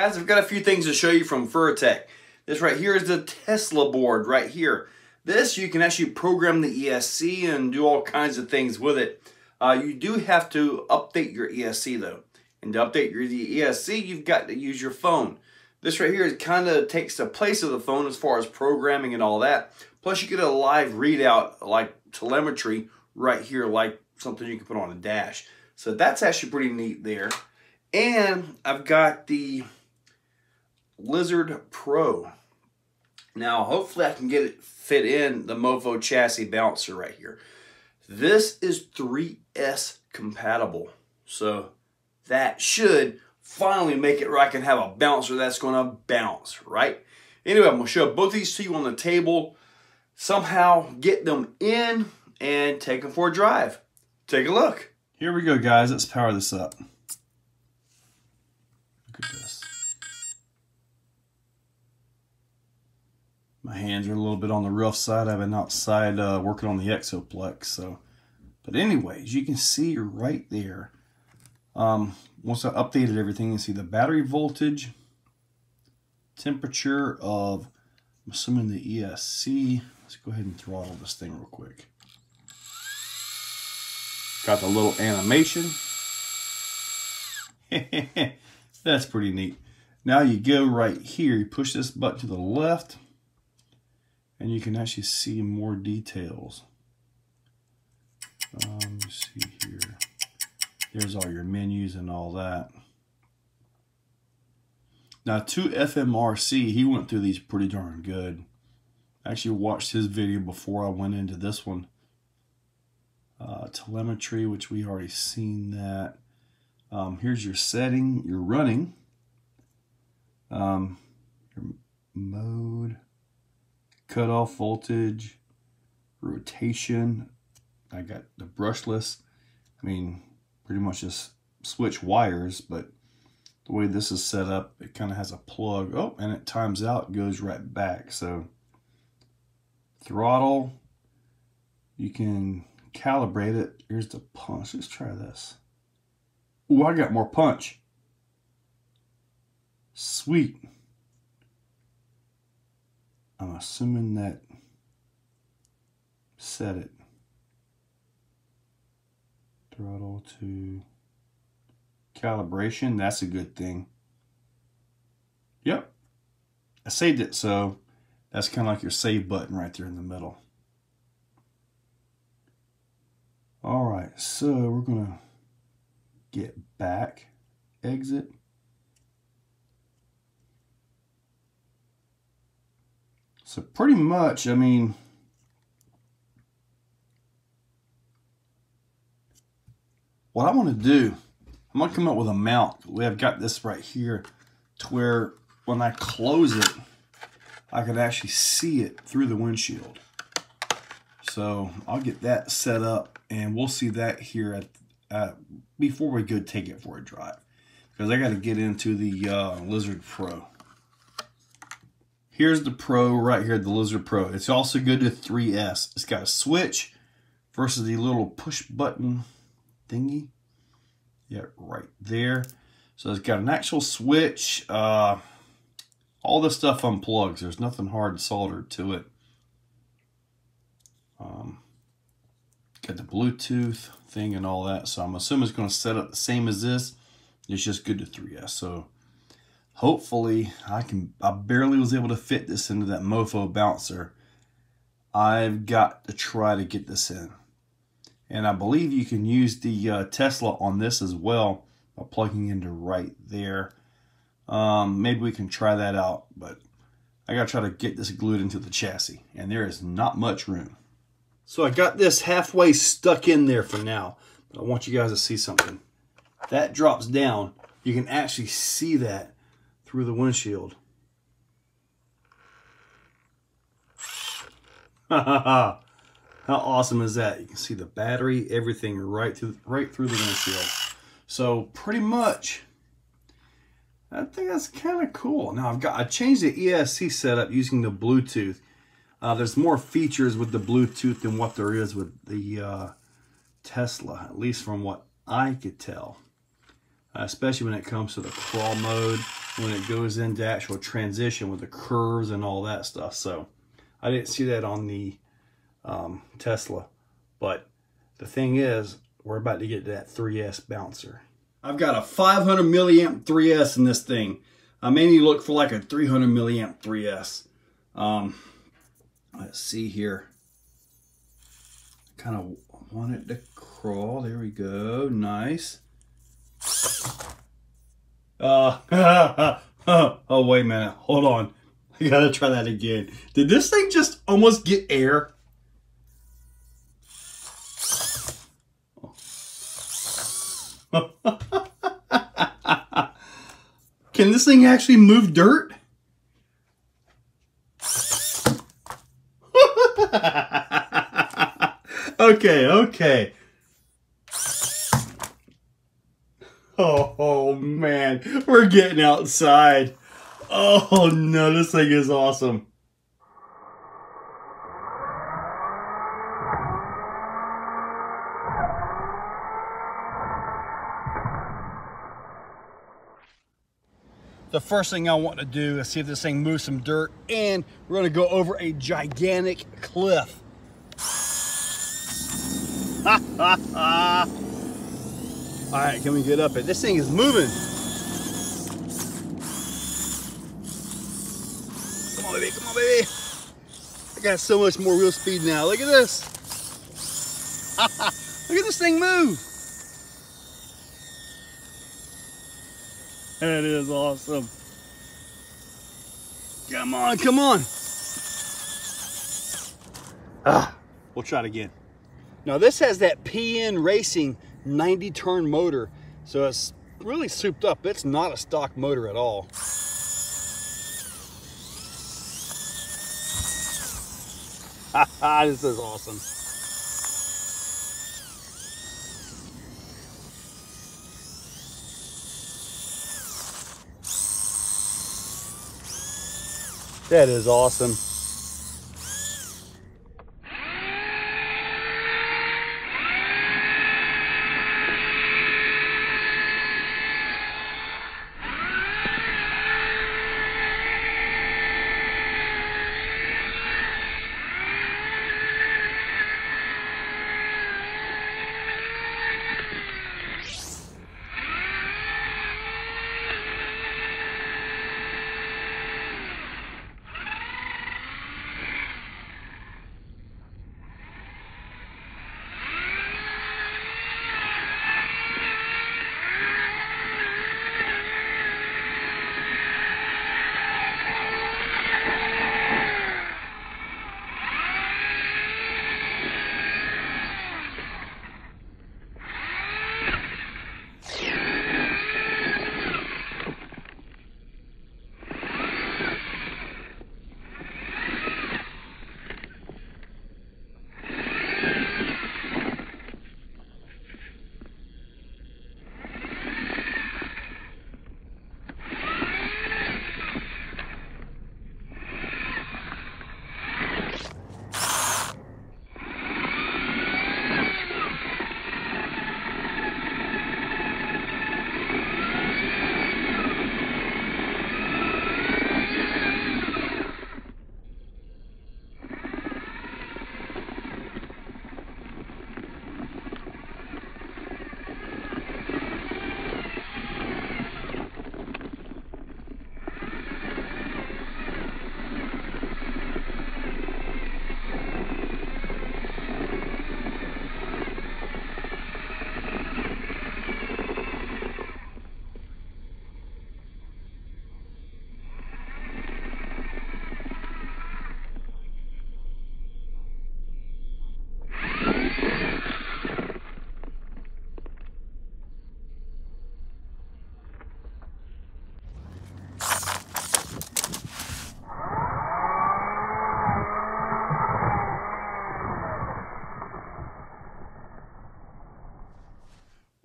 Guys, I've got a few things to show you from Furitek. This right here is the Tesla board right here. This, you can actually program the ESC and do all kinds of things with it. Uh, you do have to update your ESC though. And to update your ESC, you've got to use your phone. This right here kind of takes the place of the phone as far as programming and all that. Plus you get a live readout like telemetry right here, like something you can put on a dash. So that's actually pretty neat there. And I've got the Lizard Pro. Now, hopefully I can get it fit in the Mofo chassis bouncer right here. This is 3S compatible. So that should finally make it where I can have a bouncer that's going to bounce, right? Anyway, I'm going to show both these to you on the table. Somehow get them in and take them for a drive. Take a look. Here we go, guys. Let's power this up. My hands are a little bit on the rough side. I've been outside uh, working on the Exoplex. So, But anyways, you can see right there. Um, once I updated everything, you see the battery voltage, temperature of, I'm assuming the ESC. Let's go ahead and throttle this thing real quick. Got the little animation. That's pretty neat. Now you go right here, you push this button to the left, and you can actually see more details. Um, see here. There's all your menus and all that. Now, to FMRC, he went through these pretty darn good. I actually watched his video before I went into this one. Uh, telemetry, which we already seen that. Um, here's your setting, your running, um, your mode, cutoff voltage, rotation. I got the brushless. I mean, pretty much just switch wires, but the way this is set up, it kind of has a plug. Oh, and it times out, goes right back. So throttle, you can calibrate it. Here's the punch. Let's try this. Oh, I got more punch. Sweet. I'm assuming that set it. Throttle to calibration. That's a good thing. Yep. I saved it, so that's kind of like your save button right there in the middle. All right, so we're going to get back, exit. So pretty much, I mean, what I want to do, I'm going to come up with a mount. We have got this right here to where when I close it, I can actually see it through the windshield. So I'll get that set up and we'll see that here at before we go take it for a drive because I got to get into the uh, Lizard Pro. Here's the Pro right here, the Lizard Pro. It's also good to 3S. It's got a switch versus the little push button thingy. Yeah, right there. So it's got an actual switch. Uh, all this stuff unplugs. There's nothing hard soldered to it. Um, got the Bluetooth thing and all that. So I'm assuming it's going to set up the same as this. It's just good to 3S. So hopefully I can, I barely was able to fit this into that Mofo bouncer. I've got to try to get this in. And I believe you can use the uh, Tesla on this as well by plugging into right there. Um, maybe we can try that out, but I got to try to get this glued into the chassis. And there is not much room. So I got this halfway stuck in there for now. But I want you guys to see something. That drops down. You can actually see that through the windshield. How awesome is that? You can see the battery, everything right through, right through the windshield. So pretty much, I think that's kind of cool. Now I've got I changed the ESC setup using the Bluetooth. Uh, there's more features with the Bluetooth than what there is with the uh, Tesla, at least from what I could tell. Uh, especially when it comes to the crawl mode when it goes into actual transition with the curves and all that stuff. So I didn't see that on the um, Tesla. But the thing is, we're about to get that 3S bouncer. I've got a 500 milliamp 3S in this thing. I mainly look for like a 300 milliamp 3S. Um, let's see here. Kind of want it to crawl. There we go. Nice. Uh, oh, wait a minute. Hold on. I gotta try that again. Did this thing just almost get air? Can this thing actually move dirt? okay, okay. Oh, oh, man, we're getting outside. Oh no, this thing is awesome. The first thing I want to do is see if this thing moves some dirt and we're to go over a gigantic cliff. All right, can we get up it? This thing is moving. Come on, baby, come on, baby. I got so much more wheel speed now. Look at this. Look at this thing move. That is awesome. Come on, come on. Ah, we'll try it again. Now this has that PN Racing 90 turn motor. So it's really souped up. It's not a stock motor at all. this is awesome. That is awesome.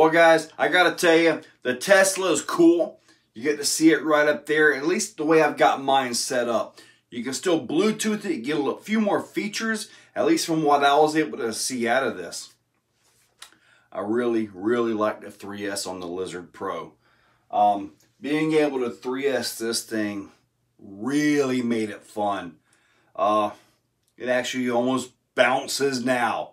Well, guys, I got to tell you, the Tesla is cool. You get to see it right up there, at least the way I've got mine set up. You can still Bluetooth it, get a few more features, at least from what I was able to see out of this. I really, really like the 3S on the Lizard Pro. Um, being able to 3S this thing really made it fun. Uh, it actually almost bounces now.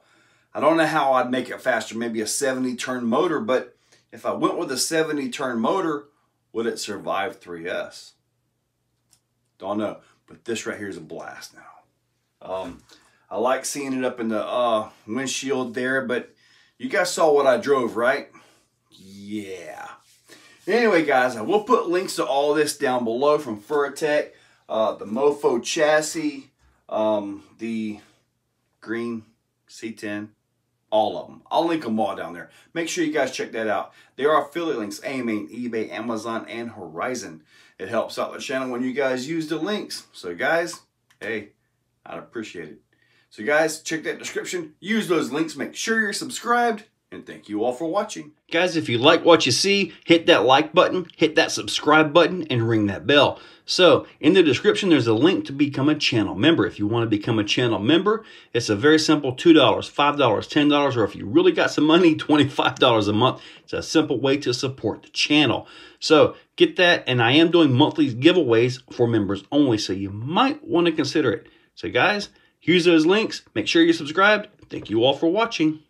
I don't know how I'd make it faster, maybe a 70 turn motor, but if I went with a 70 turn motor, would it survive 3S? Don't know, but this right here is a blast now. Um, I like seeing it up in the uh, windshield there, but you guys saw what I drove, right? Yeah. Anyway, guys, I will put links to all this down below from Furitek, uh, the Mofo chassis, um, the green C10, all of them. I'll link them all down there. Make sure you guys check that out. There are affiliate links, AMAIN, eBay, Amazon, and Horizon. It helps out the channel when you guys use the links. So guys, hey, I'd appreciate it. So guys, check that description. Use those links. Make sure you're subscribed. And thank you all for watching. Guys, if you like what you see, hit that like button, hit that subscribe button, and ring that bell. So, in the description, there's a link to become a channel member. If you want to become a channel member, it's a very simple $2, $5, $10, or if you really got some money, $25 a month. It's a simple way to support the channel. So, get that, and I am doing monthly giveaways for members only, so you might want to consider it. So, guys, use those links. Make sure you're subscribed. Thank you all for watching.